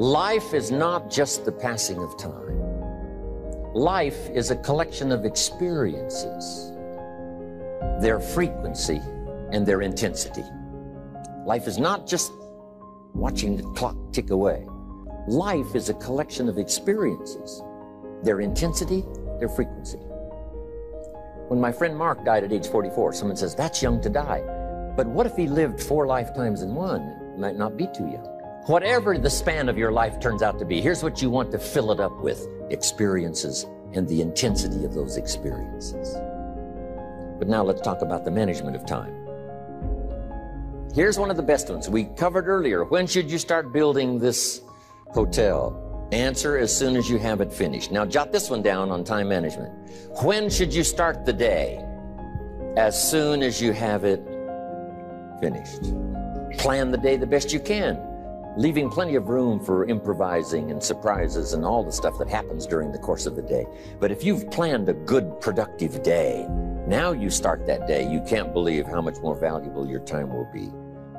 Life is not just the passing of time. Life is a collection of experiences, their frequency and their intensity. Life is not just watching the clock tick away. Life is a collection of experiences, their intensity, their frequency. When my friend Mark died at age 44, someone says, that's young to die. But what if he lived four lifetimes in one? It might not be too young. Whatever the span of your life turns out to be, here's what you want to fill it up with experiences and the intensity of those experiences. But now let's talk about the management of time. Here's one of the best ones. We covered earlier. When should you start building this hotel? Answer as soon as you have it finished. Now jot this one down on time management. When should you start the day? As soon as you have it finished. Plan the day the best you can, leaving plenty of room for improvising and surprises and all the stuff that happens during the course of the day. But if you've planned a good, productive day, now you start that day, you can't believe how much more valuable your time will be.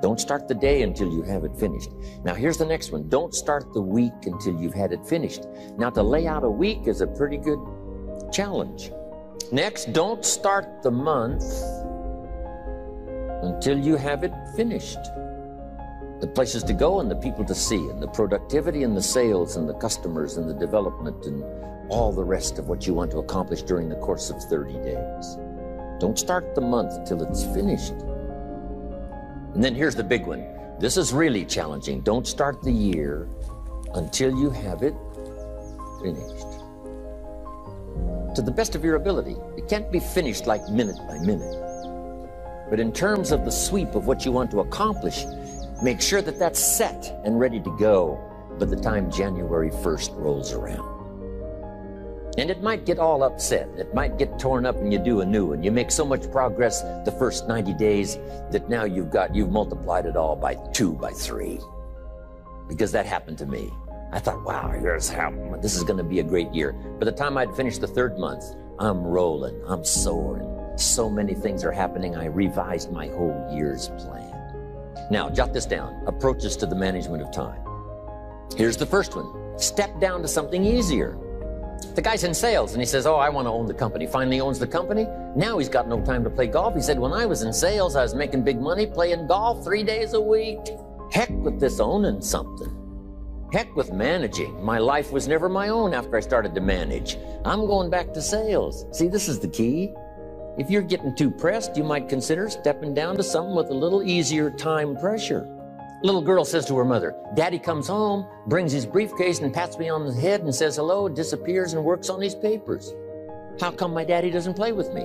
Don't start the day until you have it finished. Now here's the next one. Don't start the week until you've had it finished. Now to lay out a week is a pretty good challenge. Next, don't start the month until you have it finished. The places to go and the people to see and the productivity and the sales and the customers and the development and all the rest of what you want to accomplish during the course of 30 days. Don't start the month till it's finished. And then here's the big one. This is really challenging. Don't start the year until you have it finished. To the best of your ability. It can't be finished like minute by minute. But in terms of the sweep of what you want to accomplish, make sure that that's set and ready to go by the time January 1st rolls around. And it might get all upset. It might get torn up and you do a new one. You make so much progress the first 90 days that now you've got, you've multiplied it all by two, by three. Because that happened to me. I thought, wow, here's how, this is going to be a great year. By the time I'd finished the third month, I'm rolling, I'm soaring. So many things are happening. I revised my whole year's plan. Now, jot this down. Approaches to the management of time. Here's the first one. Step down to something easier. The guy's in sales and he says, Oh, I want to own the company. Finally owns the company. Now he's got no time to play golf. He said, When I was in sales, I was making big money playing golf three days a week. Heck with this owning something. Heck with managing. My life was never my own after I started to manage. I'm going back to sales. See, this is the key. If you're getting too pressed, you might consider stepping down to something with a little easier time pressure. Little girl says to her mother, Daddy comes home, brings his briefcase and pats me on the head and says hello, disappears and works on his papers. How come my daddy doesn't play with me?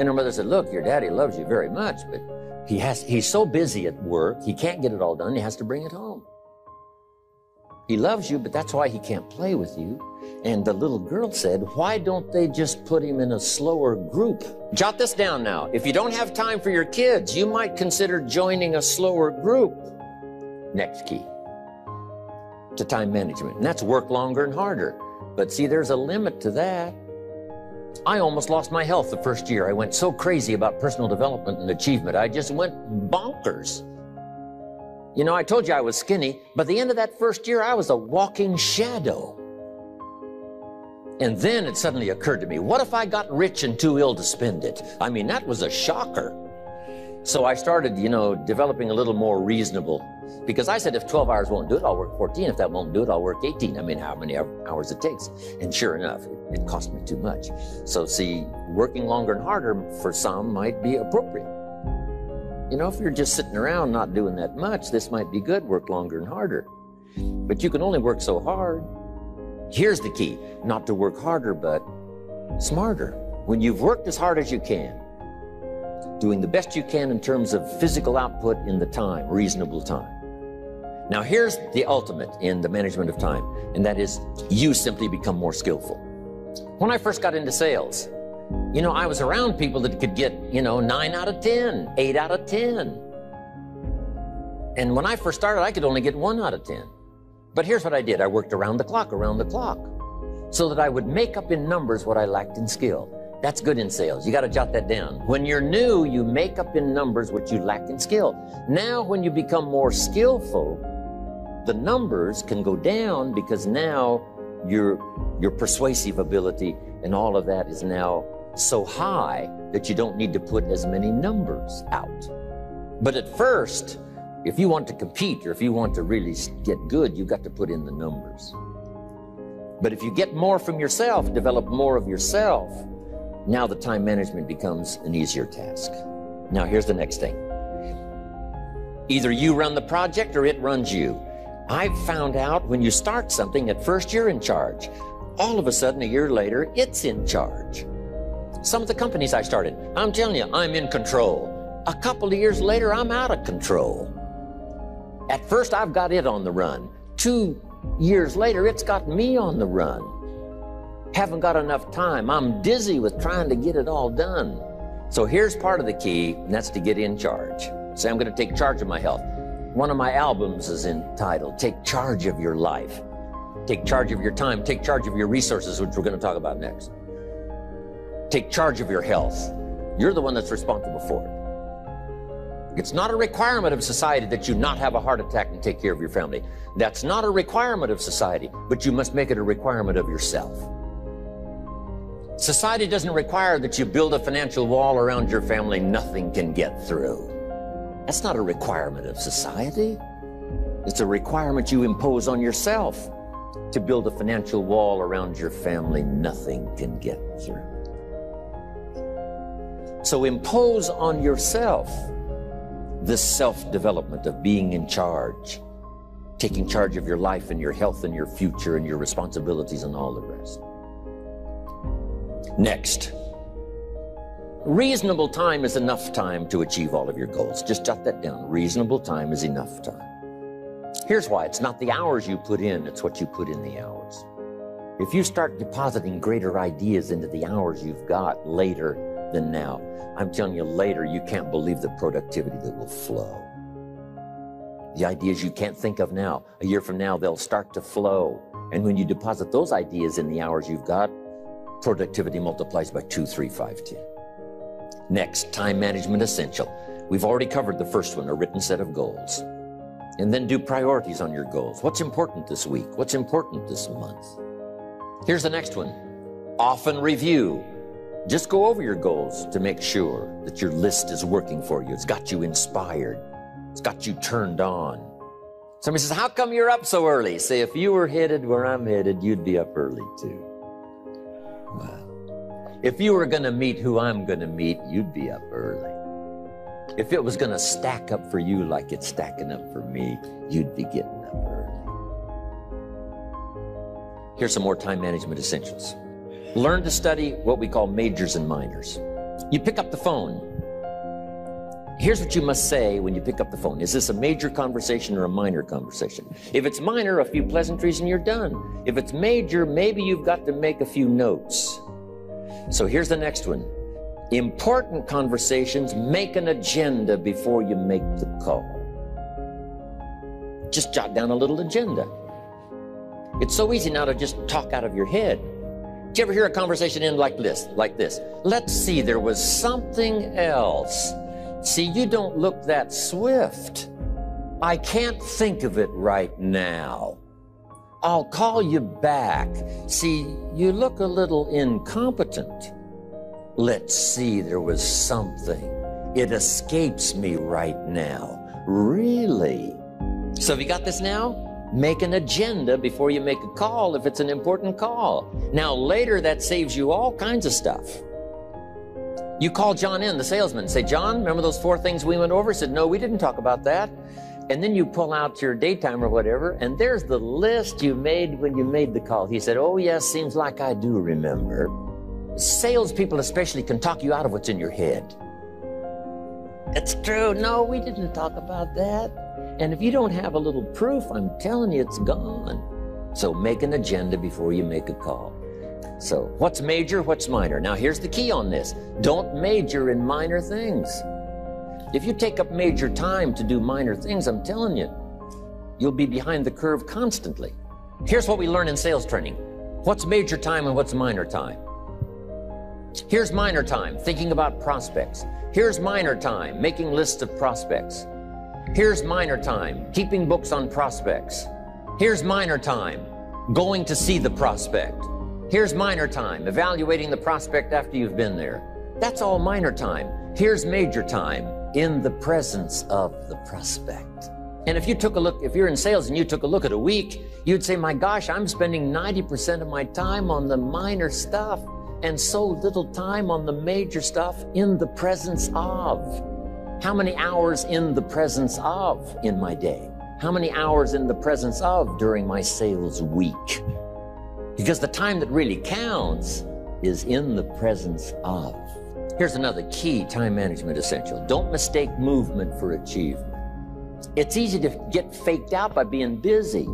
And her mother said, Look, your daddy loves you very much, but he has he's so busy at work, he can't get it all done, he has to bring it home. He loves you, but that's why he can't play with you. And the little girl said, Why don't they just put him in a slower group? Jot this down now. If you don't have time for your kids, you might consider joining a slower group. Next key to time management. And that's work longer and harder. But see, there's a limit to that. I almost lost my health the first year. I went so crazy about personal development and achievement. I just went bonkers. You know, I told you I was skinny. By the end of that first year, I was a walking shadow. And then it suddenly occurred to me, what if I got rich and too ill to spend it? I mean, that was a shocker. So I started, you know, developing a little more reasonable because I said if 12 hours won't do it, I'll work 14. If that won't do it, I'll work 18. I mean, how many hours it takes. And sure enough, it, it cost me too much. So see, working longer and harder for some might be appropriate. You know, if you're just sitting around not doing that much, this might be good, work longer and harder. But you can only work so hard. Here's the key, not to work harder, but smarter. When you've worked as hard as you can, doing the best you can in terms of physical output in the time, reasonable time. Now, here's the ultimate in the management of time, and that is you simply become more skillful. When I first got into sales, you know, I was around people that could get, you know, 9 out of 10, 8 out of 10. And when I first started, I could only get 1 out of 10. But here's what I did I worked around the clock, around the clock, so that I would make up in numbers what I lacked in skill. That's good in sales. You got to jot that down. When you're new, you make up in numbers what you lack in skill. Now, when you become more skillful, the numbers can go down because now your, your persuasive ability and all of that is now so high that you don't need to put as many numbers out. But at first, if you want to compete or if you want to really get good, you've got to put in the numbers. But if you get more from yourself, develop more of yourself, now the time management becomes an easier task. Now, here's the next thing either you run the project or it runs you. I've found out when you start something, at first you're in charge. All of a sudden, a year later, it's in charge. Some of the companies I started, I'm telling you, I'm in control. A couple of years later, I'm out of control. At first, I've got it on the run. Two years later, it's got me on the run. Haven't got enough time. I'm dizzy with trying to get it all done. So here's part of the key, and that's to get in charge. Say, I'm going to take charge of my health. One of my albums is entitled Take Charge of Your Life. Take charge of your time. Take charge of your resources, which we're going to talk about next. Take charge of your health. You're the one that's responsible for it. It's not a requirement of society that you not have a heart attack and take care of your family. That's not a requirement of society, but you must make it a requirement of yourself. Society doesn't require that you build a financial wall around your family nothing can get through. That's not a requirement of society. It's a requirement you impose on yourself to build a financial wall around your family nothing can get through. So impose on yourself this self development of being in charge, taking charge of your life and your health and your future and your responsibilities and all the rest. Next, reasonable time is enough time to achieve all of your goals. Just jot that down. Reasonable time is enough time. Here's why it's not the hours you put in, it's what you put in the hours. If you start depositing greater ideas into the hours you've got later than now, I'm telling you later, you can't believe the productivity that will flow. The ideas you can't think of now, a year from now, they'll start to flow. And when you deposit those ideas in the hours you've got, productivity multiplies by two, three, five, ten. Next, time management essential. We've already covered the first one, a written set of goals. And then do priorities on your goals. What's important this week? What's important this month? Here's the next one. Often review. Just go over your goals to make sure that your list is working for you. It's got you inspired. It's got you turned on. Somebody says, How come you're up so early? Say, if you were headed where I'm headed, you'd be up early too. Well, if you were going to meet who I'm going to meet, you'd be up early. If it was going to stack up for you like it's stacking up for me, you'd be getting up early. Here's some more time management essentials. Learn to study what we call majors and minors. You pick up the phone. Here's what you must say when you pick up the phone. Is this a major conversation or a minor conversation? If it's minor, a few pleasantries and you're done. If it's major, maybe you've got to make a few notes. So here's the next one. Important conversations, make an agenda before you make the call. Just jot down a little agenda. It's so easy now to just talk out of your head. Did you ever hear a conversation end like this? Like this. Let's see, there was something else. See, you don't look that swift. I can't think of it right now. I'll call you back. See, you look a little incompetent. Let's see, there was something. It escapes me right now. Really? So have you got this now? Make an agenda before you make a call if it's an important call. Now, later, that saves you all kinds of stuff. You call John in, the salesman, say, John, remember those four things we went over? He said, No, we didn't talk about that. And then you pull out your daytime or whatever, and there's the list you made when you made the call. He said, Oh, yes, seems like I do remember. Salespeople, especially, can talk you out of what's in your head. It's true. No, we didn't talk about that. And if you don't have a little proof, I'm telling you, it's gone. So make an agenda before you make a call. So, what's major, what's minor? Now, here's the key on this don't major in minor things. If you take up major time to do minor things, I'm telling you, you'll be behind the curve constantly. Here's what we learn in sales training what's major time and what's minor time. Here's minor time, thinking about prospects. Here's minor time, making lists of prospects. Here's minor time, keeping books on prospects. Here's minor time, going to see the prospect. Here's minor time, evaluating the prospect after you've been there. That's all minor time. Here's major time, in the presence of the prospect. And if you took a look, if you're in sales and you took a look at a week, you'd say, my gosh, I'm spending 90% of my time on the minor stuff and so little time on the major stuff in the presence of. How many hours in the presence of in my day? How many hours in the presence of during my sales week? Because the time that really counts is in the presence of. Here's another key time management essential. Don't mistake movement for achievement. It's easy to get faked out by being busy.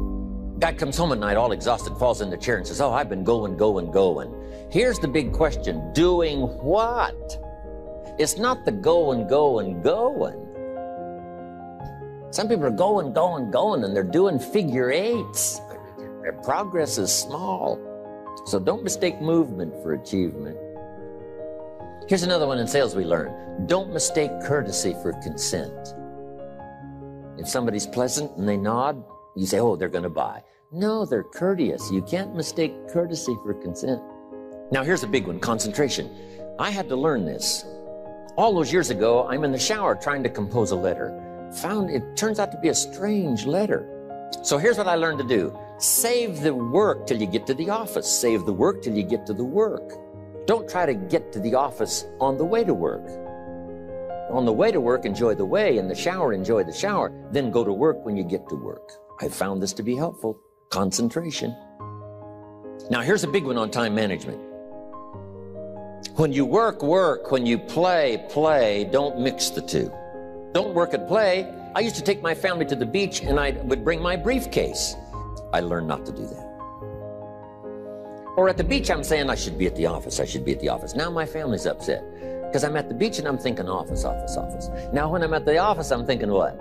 Guy comes home at night all exhausted, falls in the chair and says, Oh, I've been going, going, going. Here's the big question doing what? It's not the going, going, going. Some people are going, going, going, and they're doing figure eights. Their progress is small. So don't mistake movement for achievement. Here's another one in sales we learn. Don't mistake courtesy for consent. If somebody's pleasant and they nod, you say, oh, they're going to buy. No, they're courteous. You can't mistake courtesy for consent. Now, here's a big one concentration. I had to learn this. All those years ago, I'm in the shower trying to compose a letter. Found it turns out to be a strange letter. So here's what I learned to do save the work till you get to the office, save the work till you get to the work. Don't try to get to the office on the way to work. On the way to work, enjoy the way. In the shower, enjoy the shower. Then go to work when you get to work. I found this to be helpful. Concentration. Now, here's a big one on time management. When you work, work. When you play, play. Don't mix the two. Don't work and play. I used to take my family to the beach and I would bring my briefcase. I learned not to do that. Or at the beach, I'm saying I should be at the office. I should be at the office. Now my family's upset because I'm at the beach and I'm thinking office, office, office. Now when I'm at the office, I'm thinking what?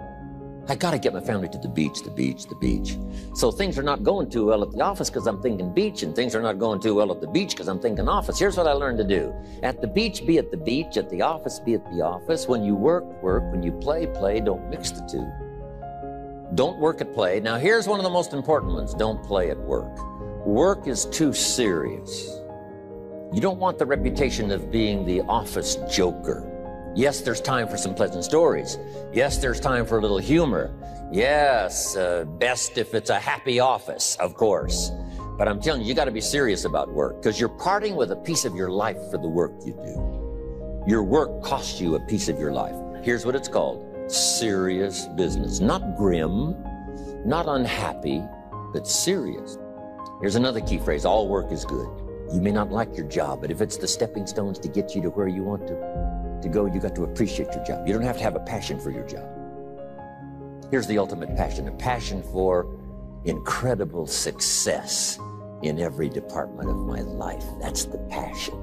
I got to get my family to the beach, the beach, the beach. So things are not going too well at the office because I'm thinking beach, and things are not going too well at the beach because I'm thinking office. Here's what I learned to do. At the beach, be at the beach. At the office, be at the office. When you work, work. When you play, play. Don't mix the two. Don't work at play. Now, here's one of the most important ones. Don't play at work. Work is too serious. You don't want the reputation of being the office joker. Yes, there's time for some pleasant stories. Yes, there's time for a little humor. Yes, uh, best if it's a happy office, of course. But I'm telling you, you got to be serious about work because you're parting with a piece of your life for the work you do. Your work costs you a piece of your life. Here's what it's called serious business. Not grim, not unhappy, but serious. Here's another key phrase all work is good. You may not like your job, but if it's the stepping stones to get you to where you want to, to go, you got to appreciate your job. You don't have to have a passion for your job. Here's the ultimate passion a passion for incredible success in every department of my life. That's the passion.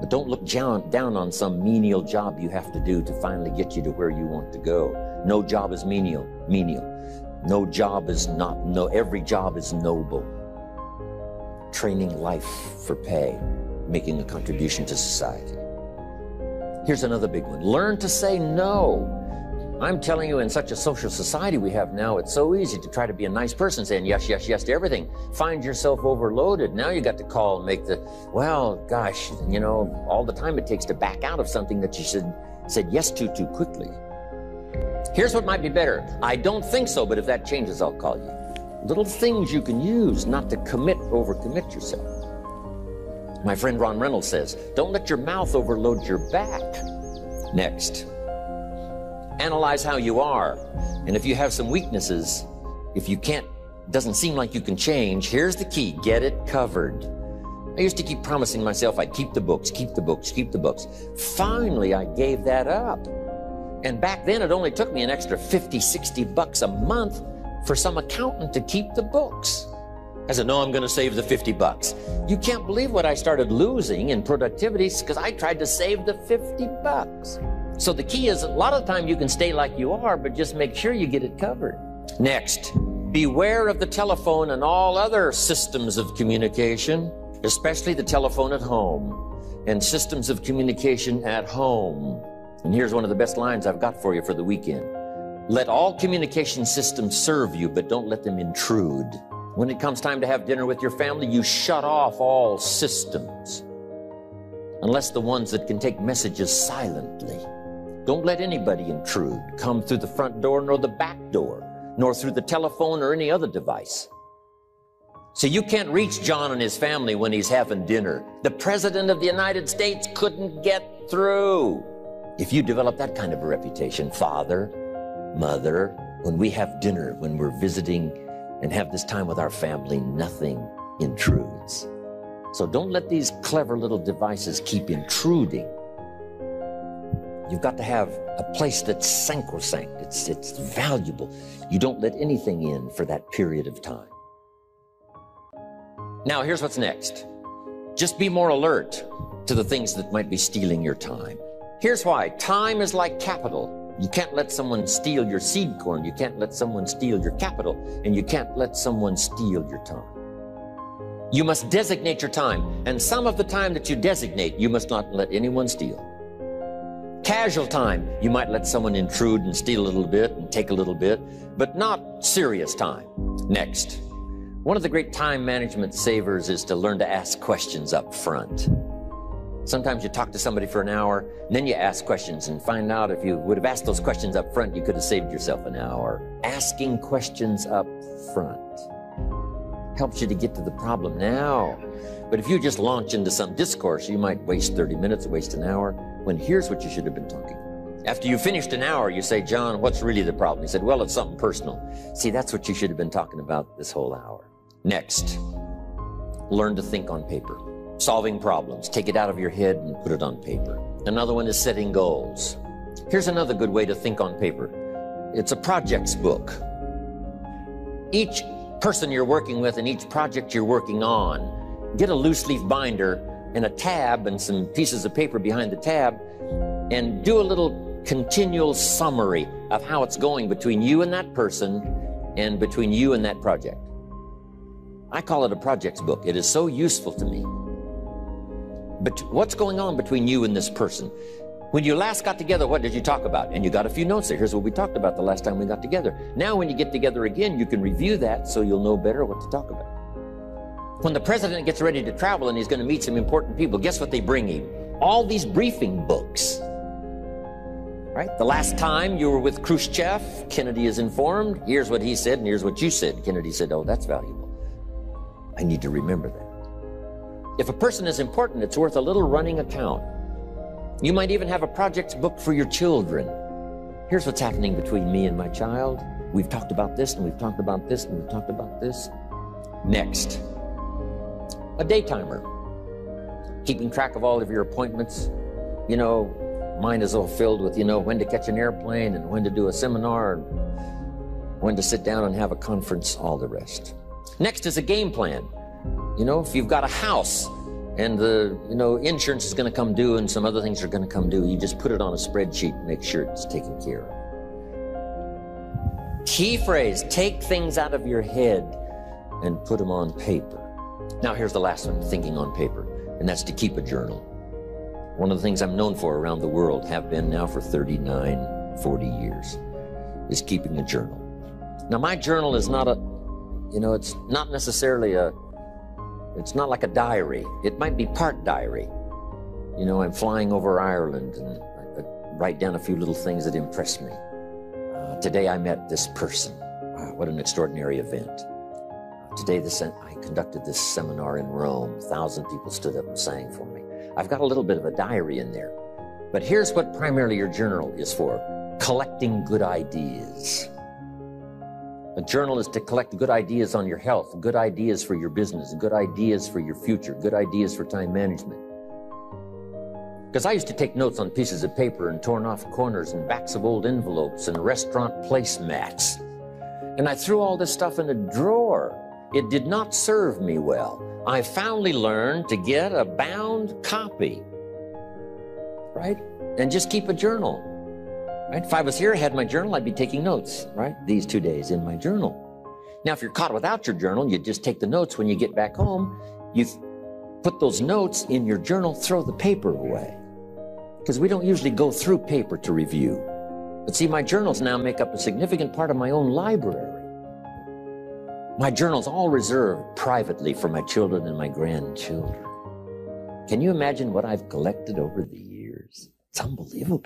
But don't look down, on some menial job you have to do to finally get you to where you want to go. No job is menial. Menial. No job is not, no, every job is noble. Training life for pay, making a contribution to society. Here's another big one learn to say no. I'm telling you, in such a social society we have now, it's so easy to try to be a nice person saying yes, yes, yes to everything. Find yourself overloaded. Now you got to call and make the, well, gosh, you know, all the time it takes to back out of something that you should said yes to too quickly. Here's what might be better. I don't think so, but if that changes, I'll call you. Little things you can use not to commit, overcommit yourself. My friend Ron Reynolds says, don't let your mouth overload your back. Next, analyze how you are. And if you have some weaknesses, if you can't, doesn't seem like you can change, here's the key get it covered. I used to keep promising myself I'd keep the books, keep the books, keep the books. Finally, I gave that up. And back then, it only took me an extra 50, 60 bucks a month for some accountant to keep the books. I said, no, I'm going to save the 50 bucks. You can't believe what I started losing in productivity because I tried to save the 50 bucks. So the key is a lot of the time you can stay like you are, but just make sure you get it covered. Next, beware of the telephone and all other systems of communication, especially the telephone at home and systems of communication at home. And here's one of the best lines I've got for you for the weekend. Let all communication systems serve you, but don't let them intrude. When it comes time to have dinner with your family, you shut off all systems, unless the ones that can take messages silently. Don't let anybody intrude, come through the front door nor the back door, nor through the telephone or any other device. So you can't reach John and his family when he's having dinner. The President of the United States couldn't get through. If you develop that kind of a reputation, father, mother, when we have dinner, when we're visiting and have this time with our family, nothing intrudes. So don't let these clever little devices keep intruding. You've got to have a place that's sacrosanct, it's, it's valuable. You don't let anything in for that period of time. Now, here's what's next. Just be more alert to the things that might be stealing your time. Here's why time is like capital. You can't let someone steal your seed corn. You can't let someone steal your capital. And you can't let someone steal your time. You must designate your time. And some of the time that you designate, you must not let anyone steal. Casual time, you might let someone intrude and steal a little bit and take a little bit, but not serious time. Next, one of the great time management savers is to learn to ask questions up front. Sometimes you talk to somebody for an hour, and then you ask questions and find out if you would have asked those questions up front, you could have saved yourself an hour. Asking questions up front helps you to get to the problem now. But if you just launch into some discourse, you might waste 30 minutes, waste an hour, when here's what you should have been talking. After you finished an hour, you say, John, what's really the problem? He said, well, it's something personal. See, that's what you should have been talking about this whole hour. Next, learn to think on paper solving problems. Take it out of your head and put it on paper. Another one is setting goals. Here's another good way to think on paper. It's a projects book. Each person you're working with and each project you're working on, get a loose leaf binder and a tab and some pieces of paper behind the tab and do a little continual summary of how it's going between you and that person and between you and that project. I call it a projects book. It is so useful to me. But what's going on between you and this person? When you last got together, what did you talk about? And you got a few notes there. Here's what we talked about the last time we got together. Now, when you get together again, you can review that so you'll know better what to talk about. When the president gets ready to travel and he's going to meet some important people, guess what they bring him? All these briefing books. Right? The last time you were with Khrushchev, Kennedy is informed. Here's what he said, and here's what you said. Kennedy said, Oh, that's valuable. I need to remember that. If a person is important, it's worth a little running account. You might even have a projects book for your children. Here's what's happening between me and my child. We've talked about this, and we've talked about this, and we've talked about this. Next, a day timer. Keeping track of all of your appointments. You know, mine is all filled with, you know, when to catch an airplane and when to do a seminar and when to sit down and have a conference, all the rest. Next is a game plan. You know, if you've got a house and the, you know, insurance is going to come due and some other things are going to come due, you just put it on a spreadsheet and make sure it's taken care of. Key phrase, take things out of your head and put them on paper. Now here's the last one, thinking on paper, and that's to keep a journal. One of the things I'm known for around the world, have been now for 39, 40 years, is keeping a journal. Now my journal is not a, you know, it's not necessarily a it's not like a diary. It might be part diary. You know, I'm flying over Ireland and I, write down a few little things that impress me. Uh, today I met this person. Wow, what an extraordinary event. Today this, I conducted this seminar in Rome. A thousand people stood up and sang for me. I've got a little bit of a diary in there. But here's what primarily your journal is for collecting good ideas. A journal is to collect good ideas on your health, good ideas for your business, good ideas for your future, good ideas for time management. Because I used to take notes on pieces of paper and torn off corners and backs of old envelopes and restaurant placemats. And I threw all this stuff in a drawer. It did not serve me well. I finally learned to get a bound copy, right? And just keep a journal. Right? If I was here, I had my journal, I'd be taking notes, right? These two days in my journal. Now, if you're caught without your journal, you just take the notes when you get back home. You put those notes in your journal, throw the paper away. Because we don't usually go through paper to review. But see, my journals now make up a significant part of my own library. My journals all reserved privately for my children and my grandchildren. Can you imagine what I've collected over the years? It's unbelievable.